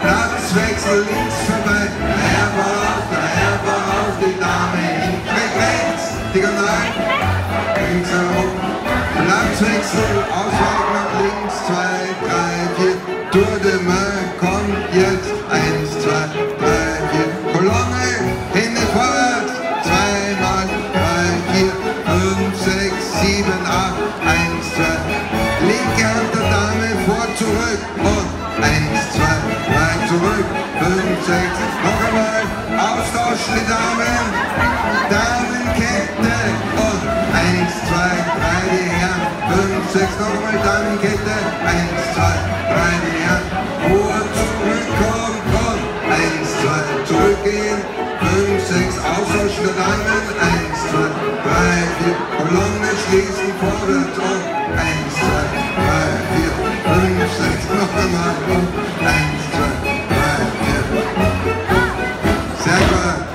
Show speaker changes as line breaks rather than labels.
Platzwechsel links vorbei, er war auf, er war auf, die Dame hinten rechts, die Gondel, links herum, Platzwechsel, Ausweichen nach links, 2, 3, 4, Tour de Main, kommt jetzt, 1, 2, 3, 4, Kolonne, Hände vorwärts, 2 mal, 3, 4, 5, 6, 7, 8, 1, 2, linke Hand der Dame vor, zurück. Und 1, 2, Austausch die Damen, Damenkette. Und 1, 2, 3, die Herren, 5, 6, nochmal Damenkette, 1, 2, 3, die Herren, Ruhe zurück, komm, komm, 1, 2, zurückgehen, 5, 6, Austausch die Damen, 1, 2, 3, 4, Kolonne schließen, vorwärts und 1, 2, 3, 4, Obrigado.